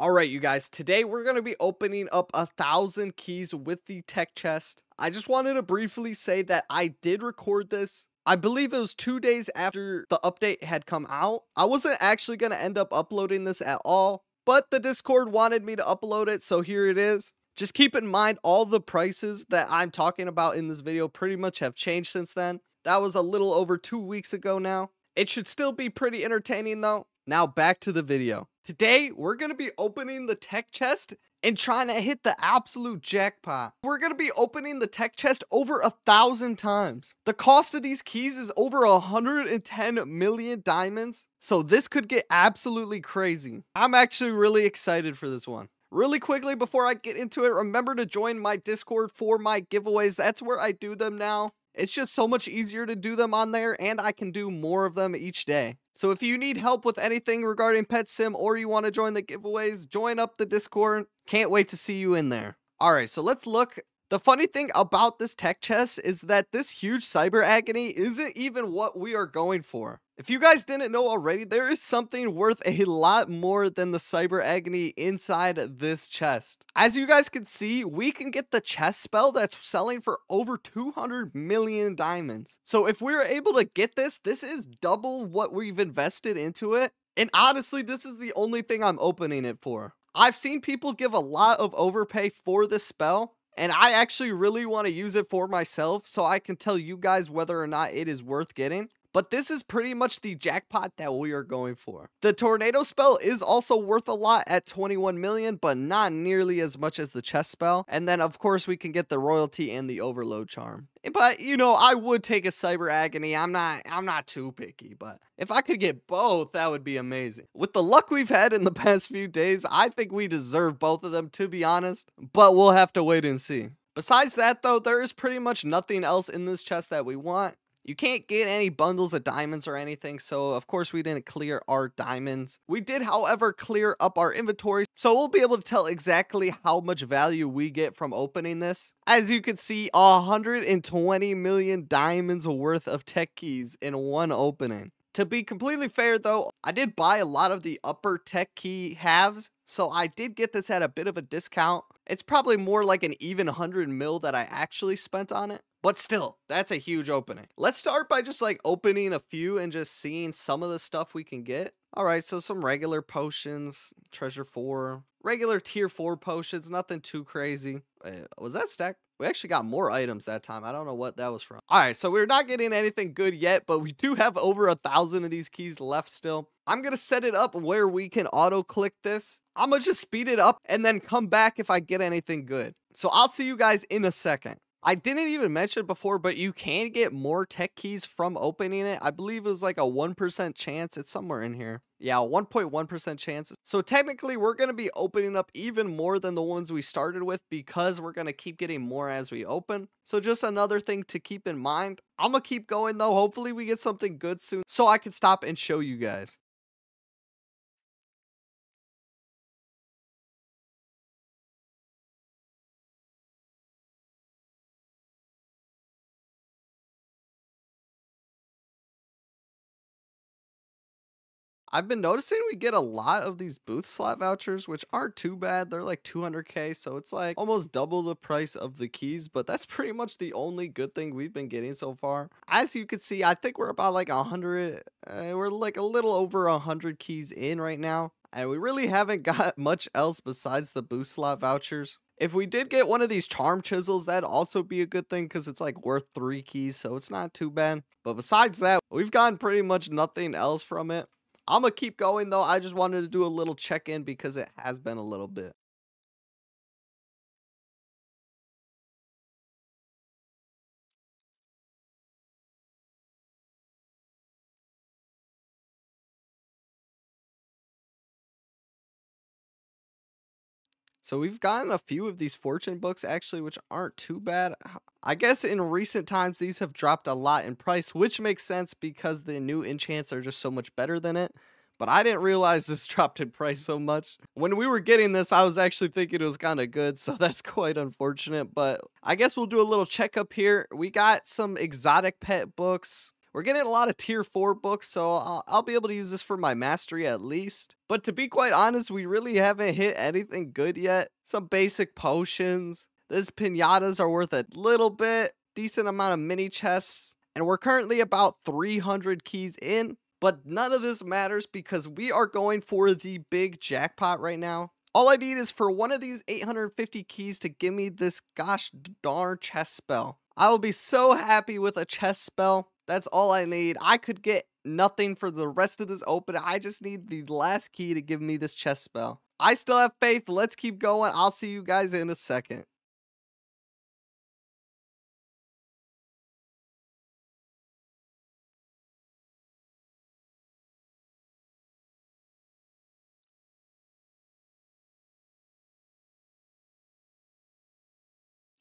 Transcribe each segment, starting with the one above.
All right, you guys, today we're going to be opening up a thousand keys with the tech chest. I just wanted to briefly say that I did record this. I believe it was two days after the update had come out. I wasn't actually going to end up uploading this at all, but the Discord wanted me to upload it, so here it is. Just keep in mind all the prices that I'm talking about in this video pretty much have changed since then. That was a little over two weeks ago now. It should still be pretty entertaining though. Now back to the video. Today, we're going to be opening the tech chest and trying to hit the absolute jackpot. We're going to be opening the tech chest over a thousand times. The cost of these keys is over 110 million diamonds. So this could get absolutely crazy. I'm actually really excited for this one. Really quickly before I get into it, remember to join my Discord for my giveaways. That's where I do them now. It's just so much easier to do them on there and I can do more of them each day. So if you need help with anything regarding Pet Sim or you want to join the giveaways, join up the Discord. Can't wait to see you in there. Alright, so let's look the funny thing about this tech chest is that this huge cyber agony isn't even what we are going for. If you guys didn't know already, there is something worth a lot more than the cyber agony inside this chest. As you guys can see, we can get the chest spell that's selling for over 200 million diamonds. So if we are able to get this, this is double what we've invested into it. And honestly, this is the only thing I'm opening it for. I've seen people give a lot of overpay for this spell, and I actually really want to use it for myself so I can tell you guys whether or not it is worth getting but this is pretty much the jackpot that we are going for. The tornado spell is also worth a lot at 21 million, but not nearly as much as the chest spell. And then of course we can get the royalty and the overload charm. But you know, I would take a cyber agony. I'm not I'm not too picky, but if I could get both, that would be amazing. With the luck we've had in the past few days, I think we deserve both of them to be honest, but we'll have to wait and see. Besides that though, there is pretty much nothing else in this chest that we want. You can't get any bundles of diamonds or anything, so of course we didn't clear our diamonds. We did, however, clear up our inventory, so we'll be able to tell exactly how much value we get from opening this. As you can see, 120 million diamonds worth of tech keys in one opening. To be completely fair though, I did buy a lot of the upper tech key halves, so I did get this at a bit of a discount. It's probably more like an even 100 mil that I actually spent on it. But still, that's a huge opening. Let's start by just like opening a few and just seeing some of the stuff we can get. All right, so some regular potions, treasure four, regular tier four potions, nothing too crazy. Wait, was that stack? We actually got more items that time. I don't know what that was from. All right, so we're not getting anything good yet, but we do have over a thousand of these keys left still. I'm going to set it up where we can auto click this. I'm to just speed it up and then come back if I get anything good. So I'll see you guys in a second. I didn't even mention it before, but you can get more tech keys from opening it. I believe it was like a 1% chance. It's somewhere in here. Yeah, 1.1% chance. So technically, we're going to be opening up even more than the ones we started with because we're going to keep getting more as we open. So just another thing to keep in mind. I'm going to keep going though. Hopefully we get something good soon so I can stop and show you guys. I've been noticing we get a lot of these booth slot vouchers, which aren't too bad. They're like 200k, so it's like almost double the price of the keys, but that's pretty much the only good thing we've been getting so far. As you can see, I think we're about like 100, uh, we're like a little over 100 keys in right now, and we really haven't got much else besides the booth slot vouchers. If we did get one of these charm chisels, that'd also be a good thing because it's like worth three keys, so it's not too bad. But besides that, we've gotten pretty much nothing else from it. I'm to keep going, though. I just wanted to do a little check-in because it has been a little bit. So we've gotten a few of these fortune books actually, which aren't too bad. I guess in recent times, these have dropped a lot in price, which makes sense because the new enchants are just so much better than it. But I didn't realize this dropped in price so much. When we were getting this, I was actually thinking it was kind of good, so that's quite unfortunate. But I guess we'll do a little checkup here. We got some exotic pet books, we're getting a lot of tier 4 books, so I'll, I'll, be able to use this for my mastery at least. But to be quite honest, we really haven't hit anything good yet. Some basic potions. These pinatas are worth a little bit, decent amount of mini chests. And we're currently about 300 keys in. But none of this matters because we are going for the big jackpot right now. All I need is for one of these 850 keys to give me this gosh darn chest spell. I will be so happy with a chest spell. That's all I need. I could get nothing for the rest of this open. I just need the last key to give me this chest spell. I still have faith. Let's keep going. I'll see you guys in a second.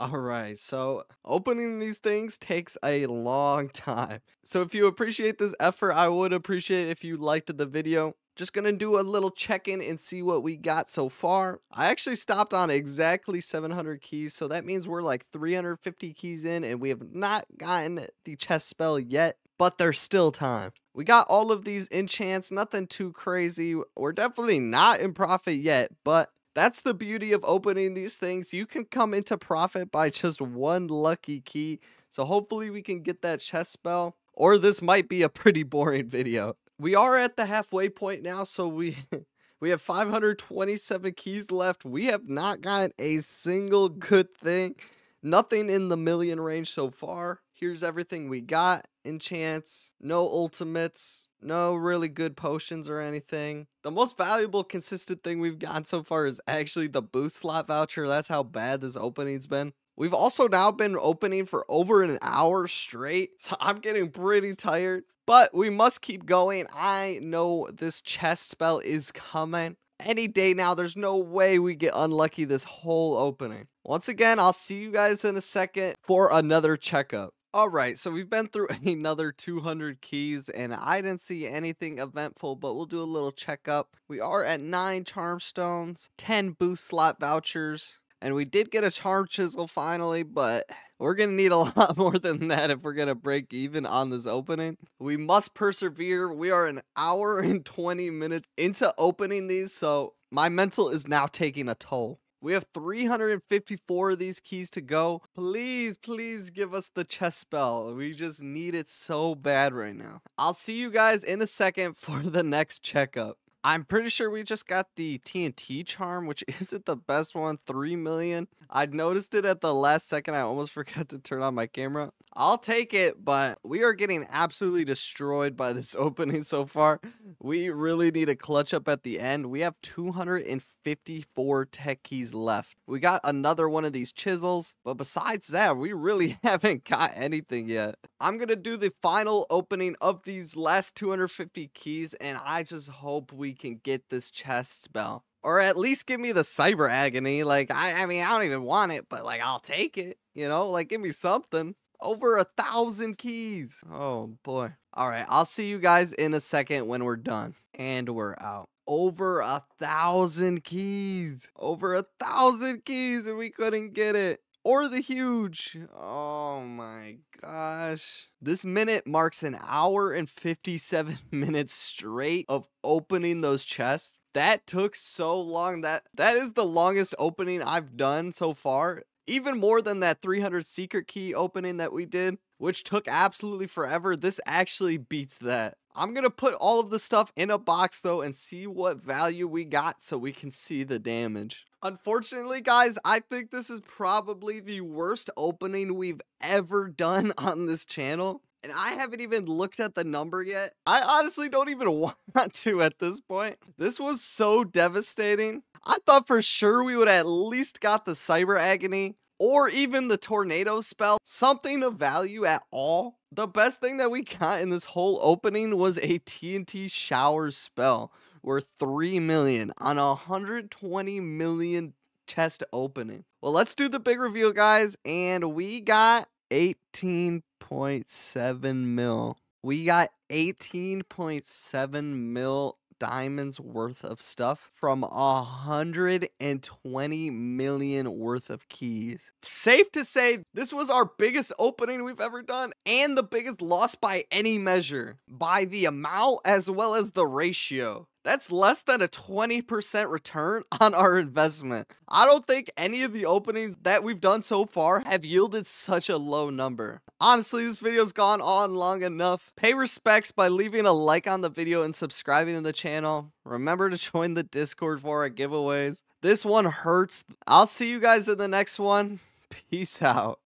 Alright, so opening these things takes a long time. So if you appreciate this effort, I would appreciate if you liked the video. Just gonna do a little check-in and see what we got so far. I actually stopped on exactly 700 keys, so that means we're like 350 keys in and we have not gotten the chest spell yet, but there's still time. We got all of these enchants, nothing too crazy. We're definitely not in profit yet, but that's the beauty of opening these things. You can come into profit by just one lucky key. So hopefully we can get that chest spell. Or this might be a pretty boring video. We are at the halfway point now, so we we have 527 keys left. We have not gotten a single good thing. Nothing in the million range so far. Here's everything we got in enchants, no ultimates, no really good potions or anything. The most valuable consistent thing we've gotten so far is actually the booth slot voucher. That's how bad this opening's been. We've also now been opening for over an hour straight, so I'm getting pretty tired. But we must keep going. I know this chest spell is coming any day now. There's no way we get unlucky this whole opening. Once again, I'll see you guys in a second for another checkup. All right, so we've been through another 200 keys and I didn't see anything eventful, but we'll do a little checkup. We are at 9 charm stones, 10 booth slot vouchers, and we did get a charm chisel finally, but we're going to need a lot more than that if we're going to break even on this opening. We must persevere. We are an hour and 20 minutes into opening these, so my mental is now taking a toll. We have 354 of these keys to go. Please, please give us the chest spell. We just need it so bad right now. I'll see you guys in a second for the next checkup. I'm pretty sure we just got the TNT charm, which isn't the best one. 3 million. I noticed it at the last second. I almost forgot to turn on my camera. I'll take it, but we are getting absolutely destroyed by this opening so far. We really need a clutch up at the end. We have 254 tech keys left. We got another one of these chisels, but besides that, we really haven't got anything yet. I'm going to do the final opening of these last 250 keys, and I just hope we can get this chest spell. Or at least give me the cyber agony. Like, I, I mean, I don't even want it, but like, I'll take it. You know, like, give me something. Over a thousand keys. Oh boy. All right. I'll see you guys in a second when we're done. And we're out. Over a thousand keys. Over a thousand keys and we couldn't get it. Or the huge. Oh my gosh. This minute marks an hour and 57 minutes straight of opening those chests. That took so long. That that is the longest opening I've done so far even more than that 300 secret key opening that we did, which took absolutely forever. This actually beats that. I'm going to put all of the stuff in a box though and see what value we got so we can see the damage. Unfortunately, guys, I think this is probably the worst opening we've ever done on this channel. And I haven't even looked at the number yet. I honestly don't even want to at this point. This was so devastating. I thought for sure we would at least got the Cyber Agony or even the Tornado spell, something of value at all. The best thing that we got in this whole opening was a TNT Shower spell worth 3 million on a 120 million chest opening. Well, let's do the big reveal, guys, and we got 18.7 mil. We got 18.7 mil diamonds worth of stuff from 120 million worth of keys. Safe to say, this was our biggest opening we've ever done and the biggest loss by any measure, by the amount as well as the ratio. That's less than a 20% return on our investment. I don't think any of the openings that we've done so far have yielded such a low number. Honestly, this video's gone on long enough. Pay respects by leaving a like on the video and subscribing to the channel. Remember to join the Discord for our giveaways. This one hurts. I'll see you guys in the next one. Peace out.